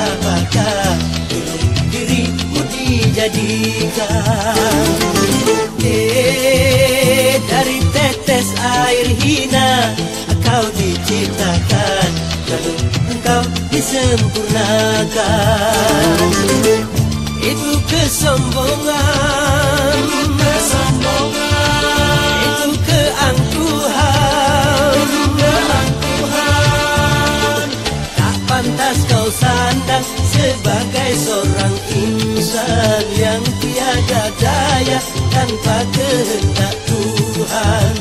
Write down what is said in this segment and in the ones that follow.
apakah dirimu dijadikan? Hei, dari tetes air hina kau diciptakan, lalu engkau disempurnakan. Itu Kesombongan Sebagai seorang insan Yang tiada daya Tanpa kehendak Tuhan.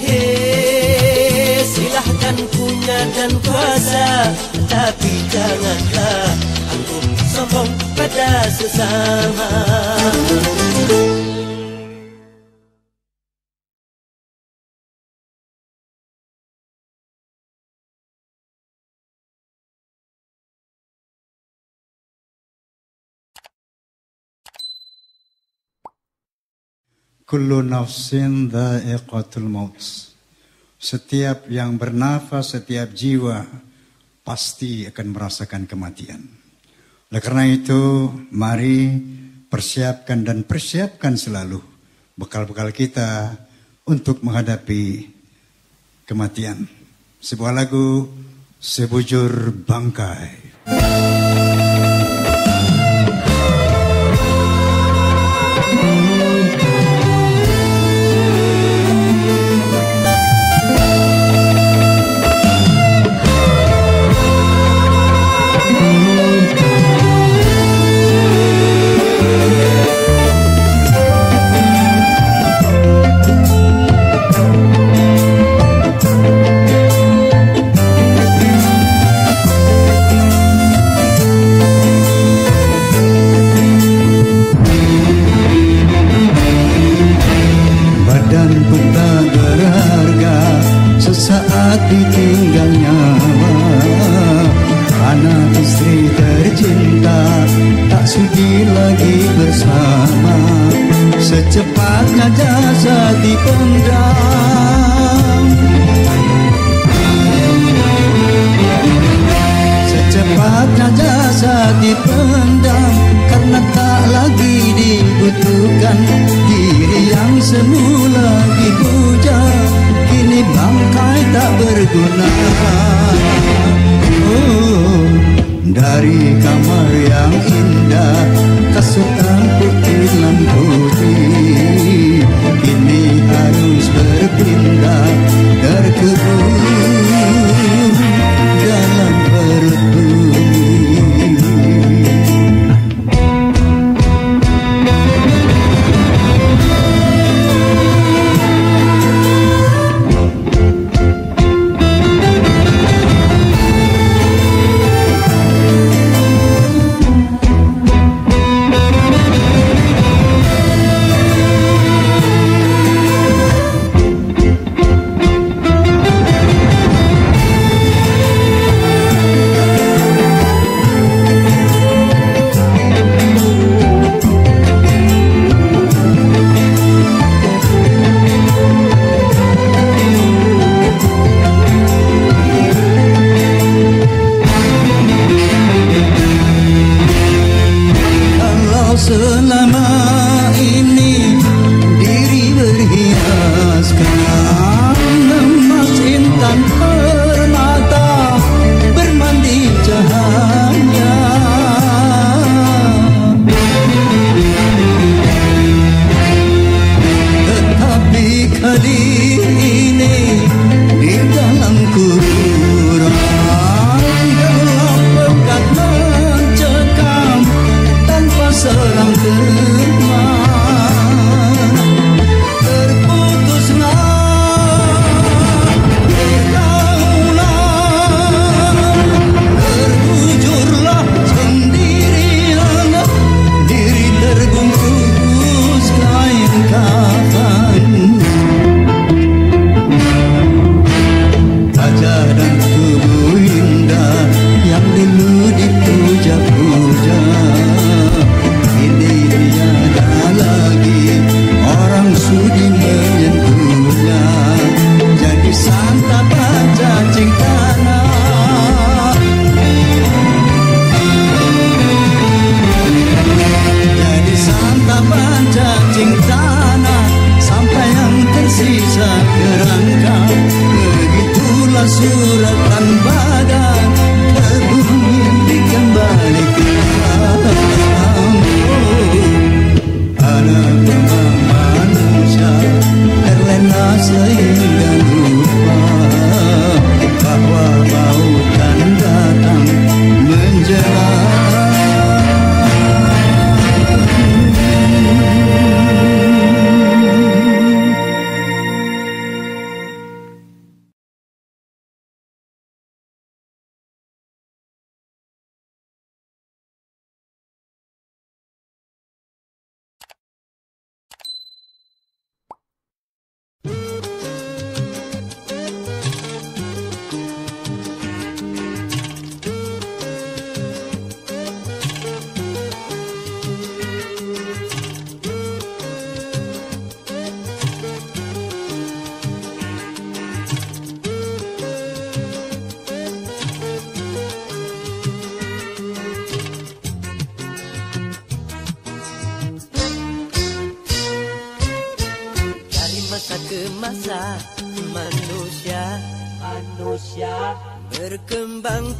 Hei, silahkan punya dan kuasa Tapi janganlah angkuh sombong pada sesama Kullu nafsin dha'iqatul maut. Setiap yang bernafas, setiap jiwa pasti akan merasakan kematian. Oleh karena itu, mari persiapkan dan persiapkan selalu bekal-bekal kita untuk menghadapi kematian. Sebuah lagu Sebujur Bangkai. Sudi lagi bersama. Secepatnya jasa dipendam Secepatnya jasa dipendam Karena tak lagi dibutuhkan semula dipuja. Kini bangkai tak berguna. Oh, dari kamar yang indah Kasutan putih. Lamputi Kini harus berpindah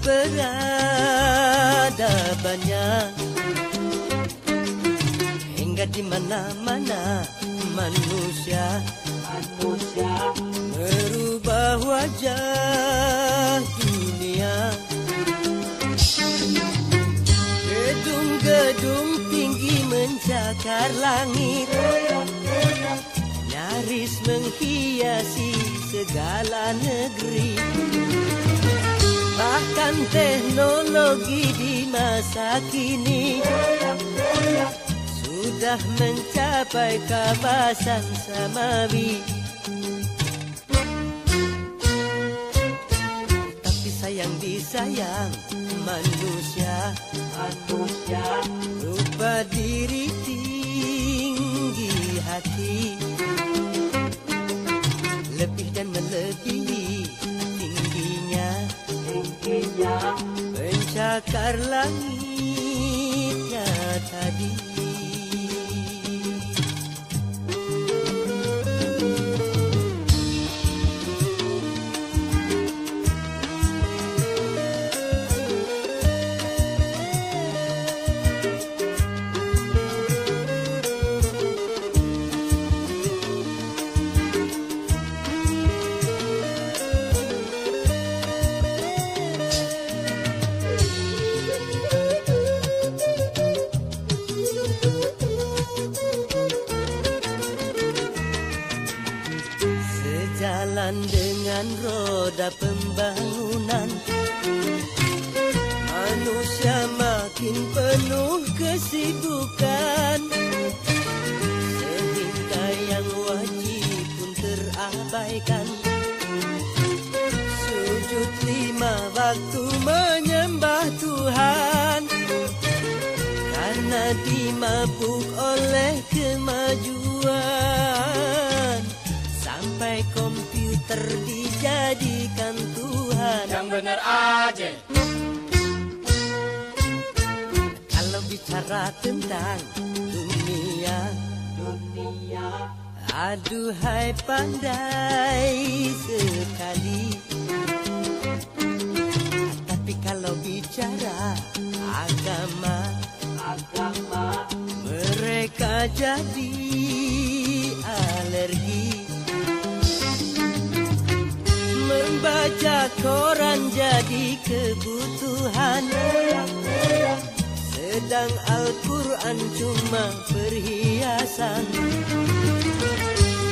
peradabannya. Hingga di mana-mana manusia. Manusia. Merubah wajah dunia. Gedung-gedung tinggi mencakar langit. Nyaris menghiasi segala negeri. Yang teknologi di masa kini. Sudah mencapai kawasan samawi. Tapi sayang disayang manusia. Manusia. Lupa diri tinggi hati. Lebih dan melebihi bakar langitnya tadi. Kesibukan Sehingga yang wajib pun terabaikan. Sujud lima waktu menyembah Tuhan. Karena dimabuk oleh kemajuan. Sampai komputer dijadikan Tuhan. Yang bener aja bicara tentang dunia. Dunia. Aduhai pandai sekali. Tapi kalau bicara agama Agama. Mereka jadi alergi. Membaca koran jadi kebutuhan Sedang Al-Quran cuma perhiasan.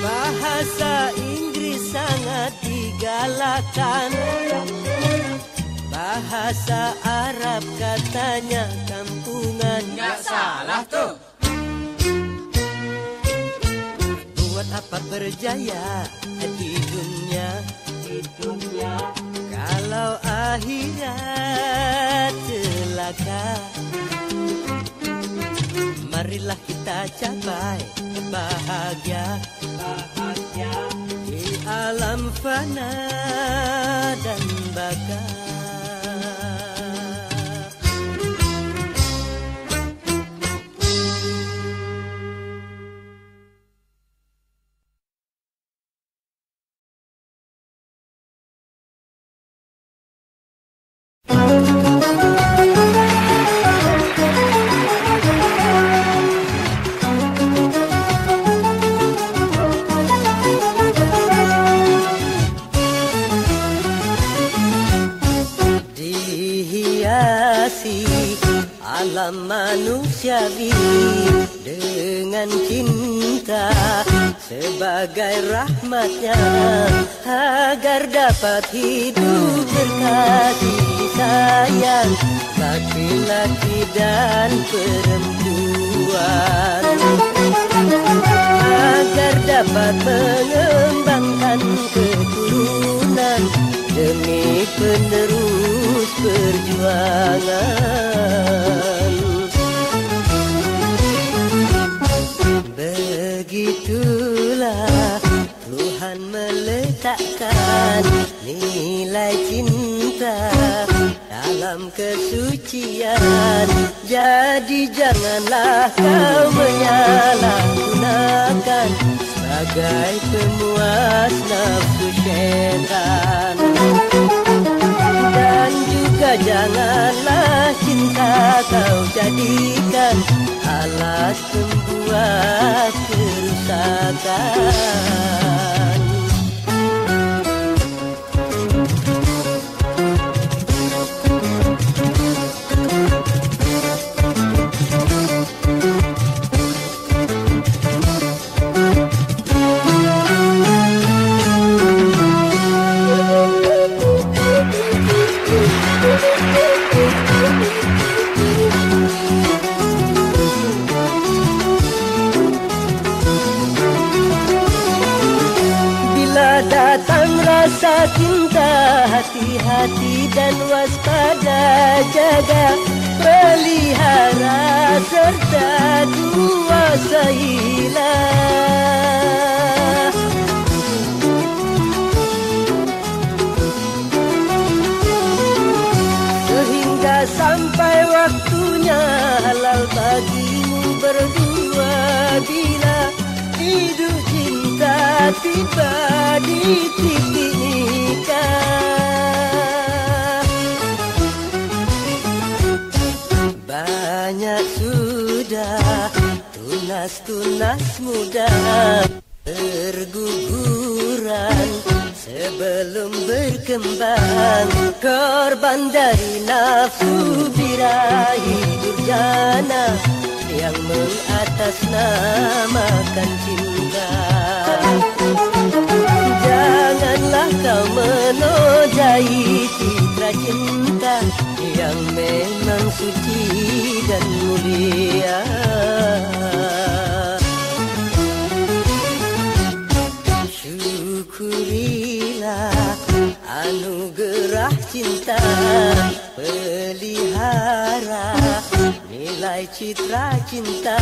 Bahasa Inggris sangat digalakan. Bahasa Arab katanya kampungan. Nggak salah tuh. Buat apa berjaya di dunia? Di dunia. Kalau akhirat celaka Marilah kita capai bahagia. Bahagia Di alam fana dan baka dapat hidup berkasih sayang laki-laki dan perempuan agar dapat mengembangkan keturunan demi penerus perjuangan. Meletakkan nilai cinta dalam kesucian. Jadi janganlah kau menyalahgunakan sebagai pemuas nafsu syaitan. Dan juga janganlah cinta kau jadikan alat pembuat kerusakan meraih citra cinta yang memang suci dan mulia. Syukurilah anugerah cinta pelihara nilai citra cinta.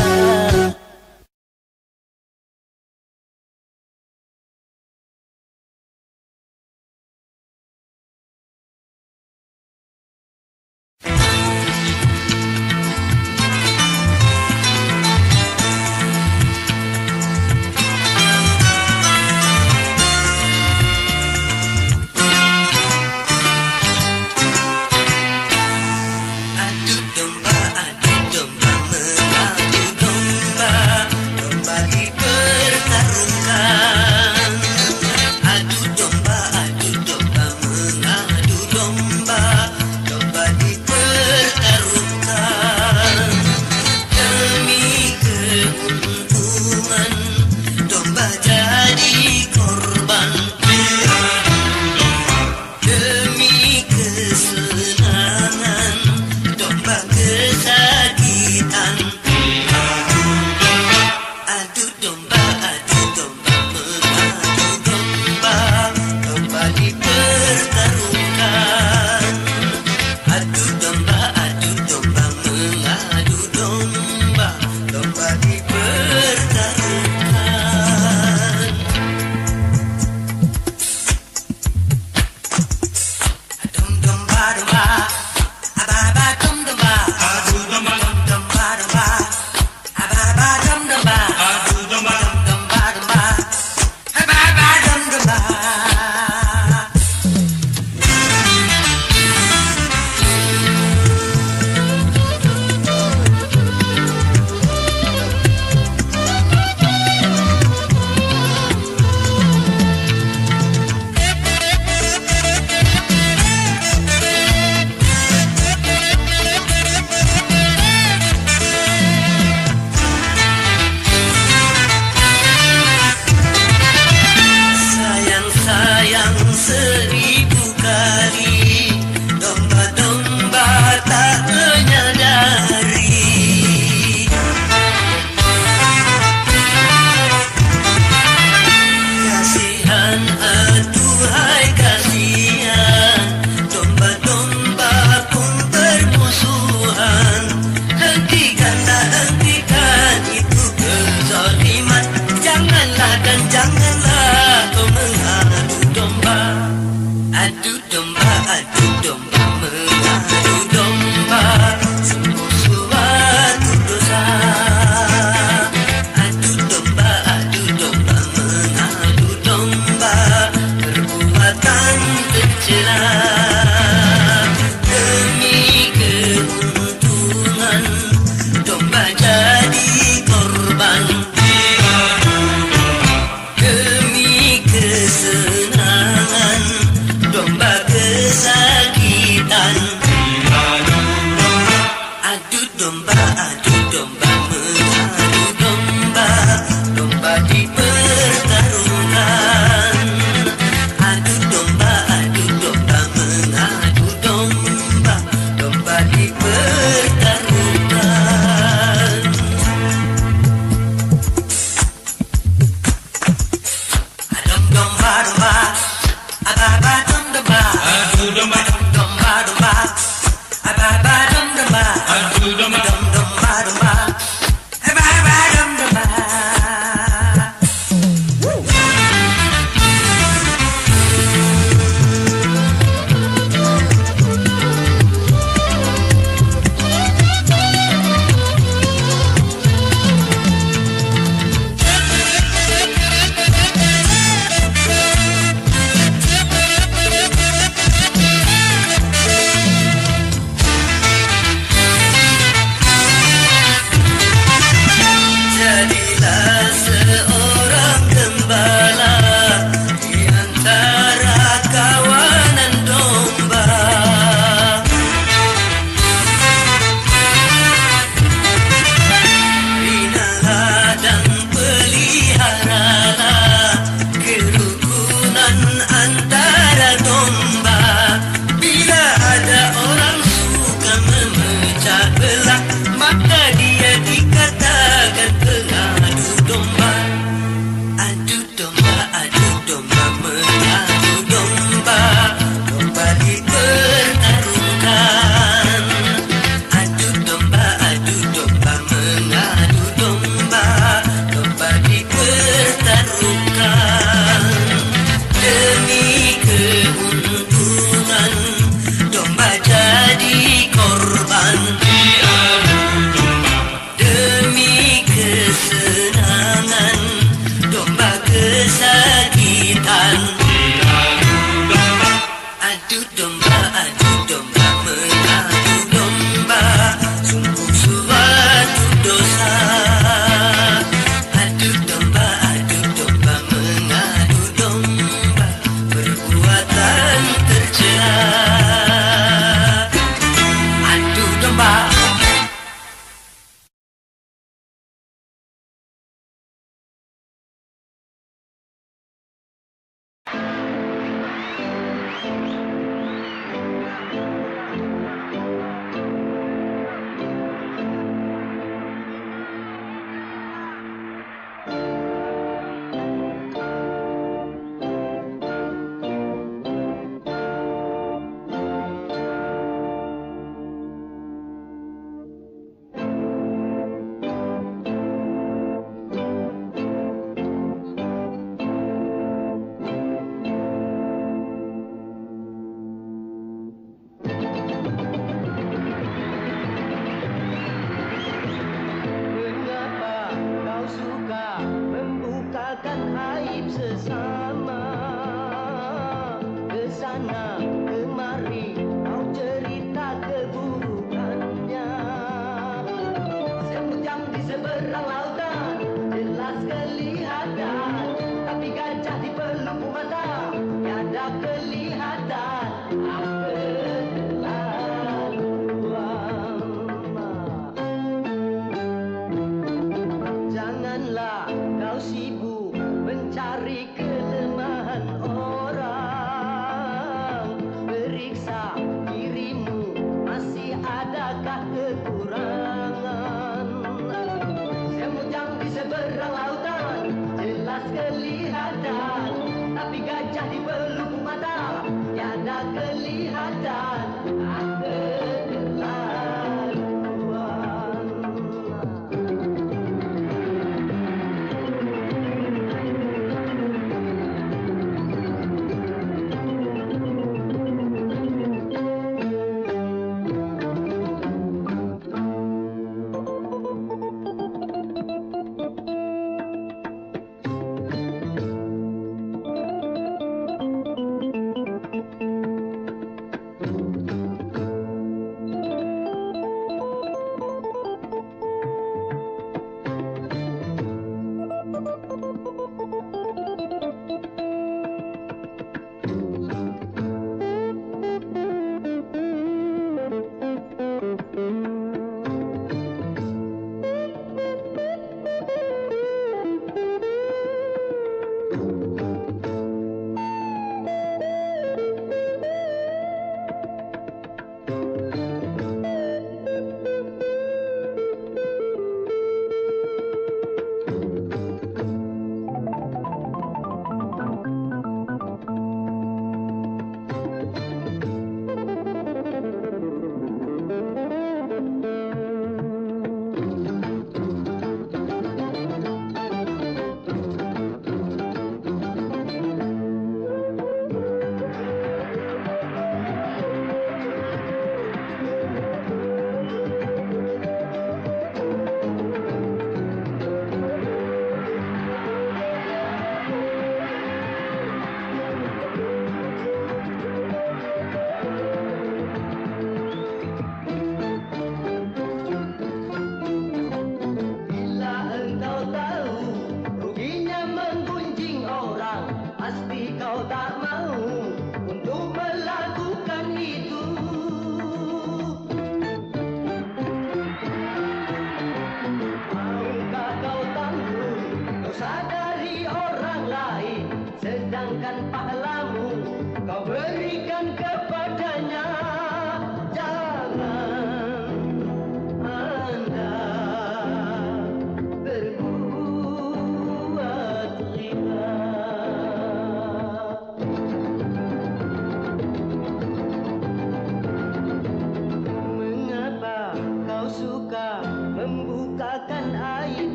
Oh,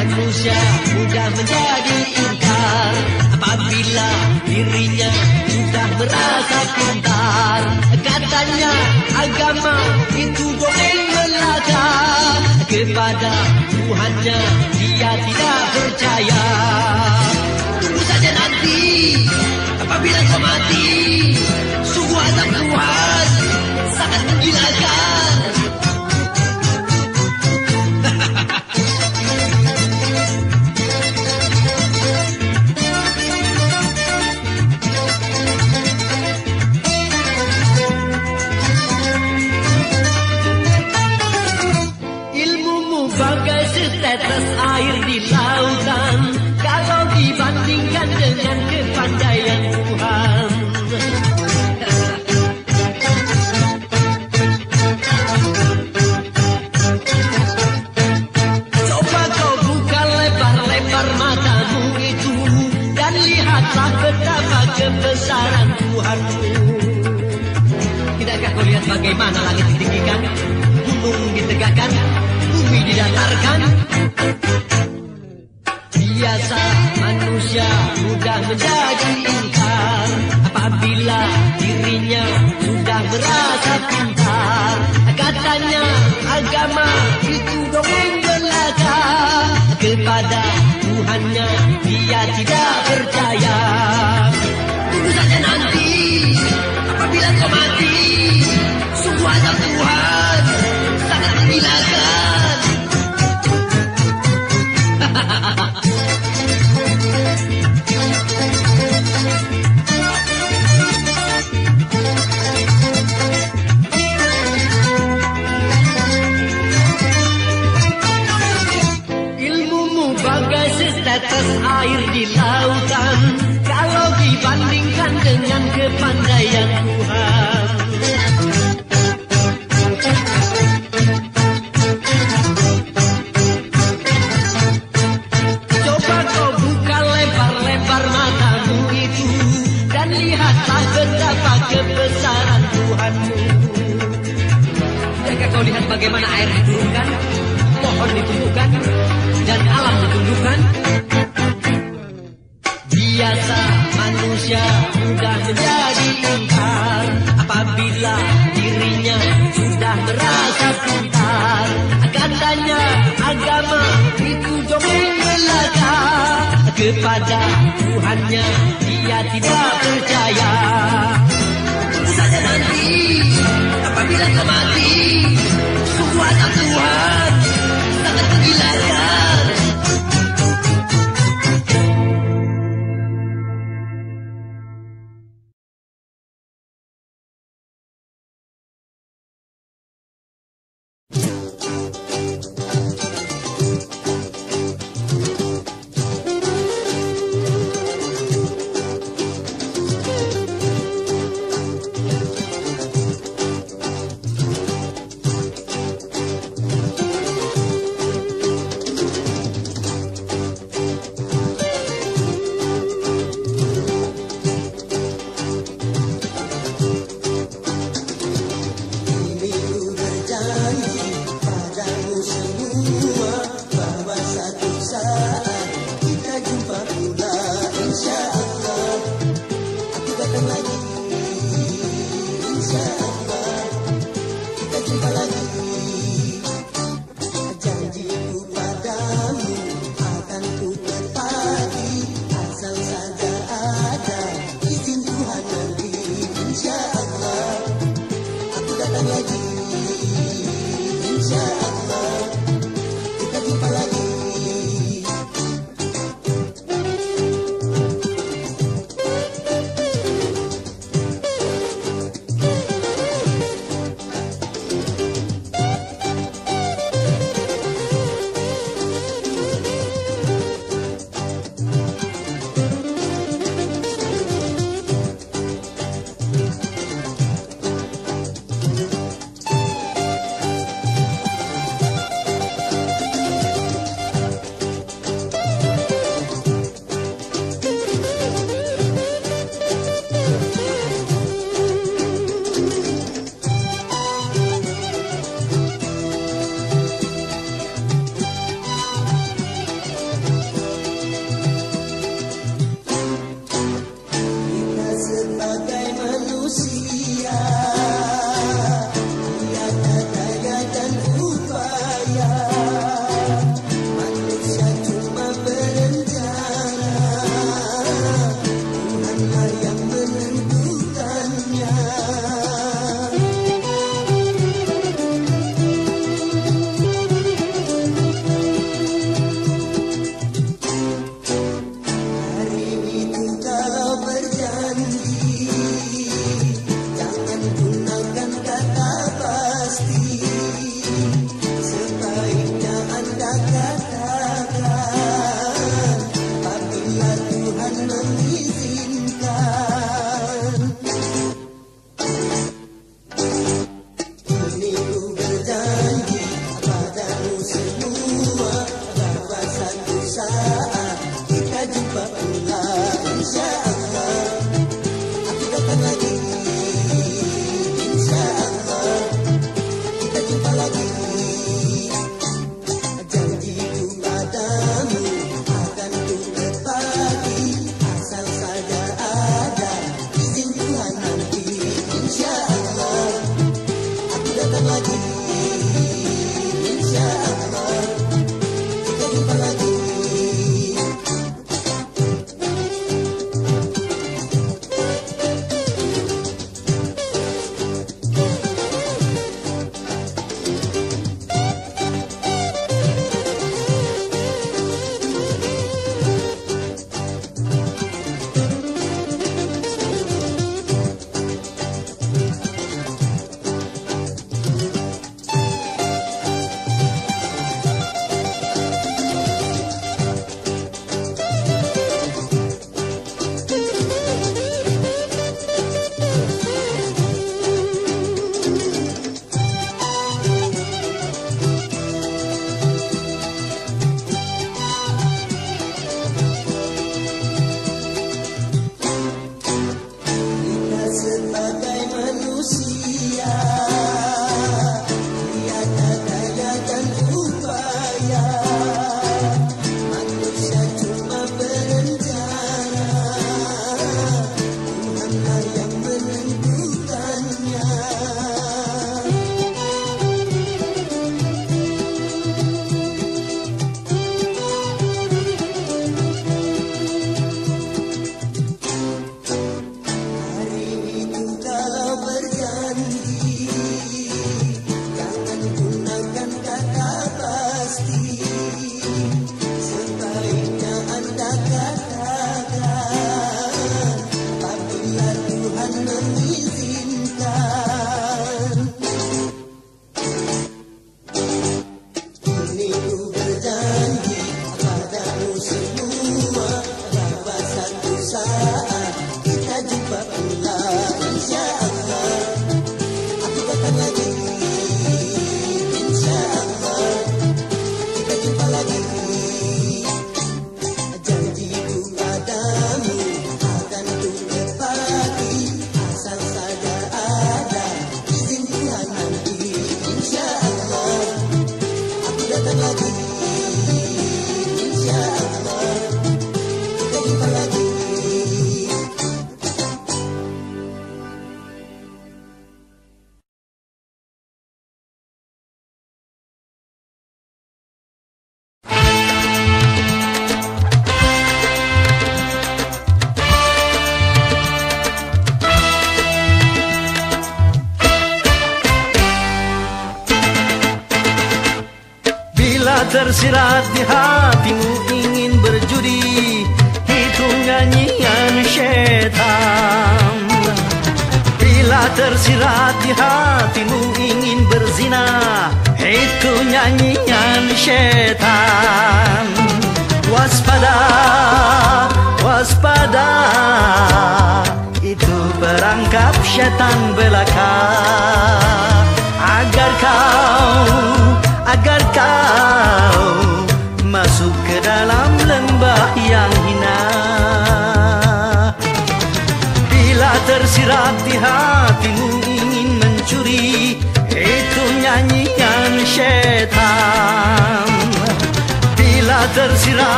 manusia mudah menjadi ingkar. Apabila dirinya sudah merasa pintar Katanya agama itu dongeng belaka Kepada Tuhannya dia tidak percaya. Tunggu saja nanti. Apabila kau mati Sungguh azab Tuhan sangat menggilakan ditinggikan, gunung ditegakkan, bumi didatarkan? Biasa manusia mudah menjadi ingkar apabila dirinya sudah merasa pintar. Katanya agama itu dongeng belaka kepada Tuhannya dia tidak percaya. Tunggu saja nanti apabila kau mati sungguh azab Tuhan sangat menggilakan Ilmumu menjadi ingkar Apabila dirinya sudah merasa pintar Katanya agama itu dongeng belaka Kepada Tuhannya dia tidak percaya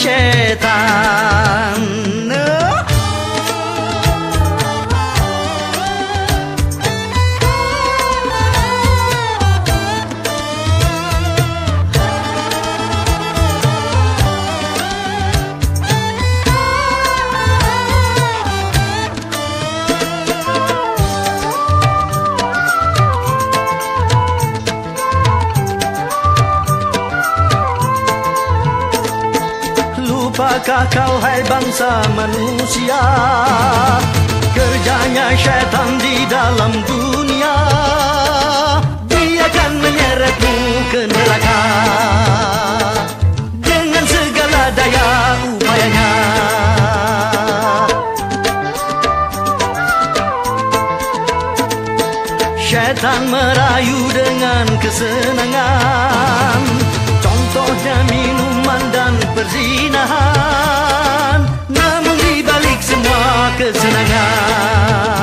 শেষ bangsa manusia. Kerjanya syaitan di dalam dunia. Dia akan menyeretmu ke neraka. Dengan segala daya upayanya. Syaitan merayu dengan kesenangan. Contohnya minuman dan perzinahan kesenangan.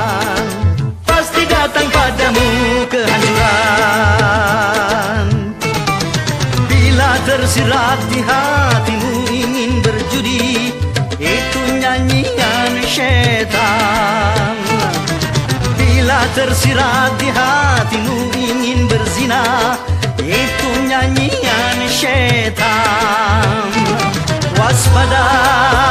Pasti datang padamu kehancuran. Bila tersirat di hatimu ingin berjudi Itu nyanyian syaitan Bila tersirat di hatimu ingin berzina Itu nyanyian syaitan Waspada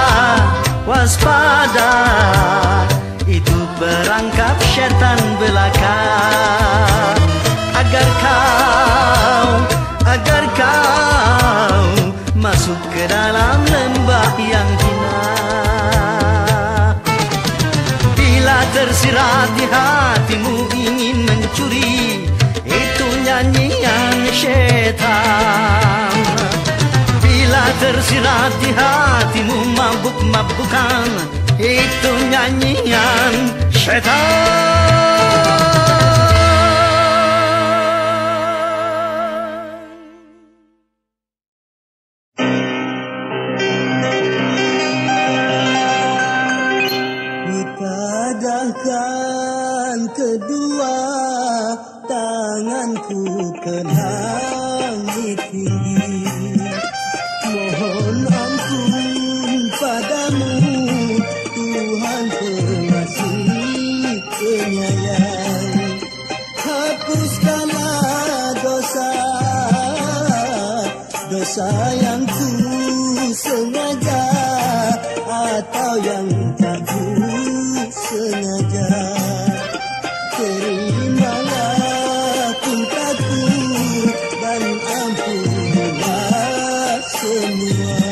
tersirat di hatimu mabuk-mabukan Itu nyanyian setan. lua.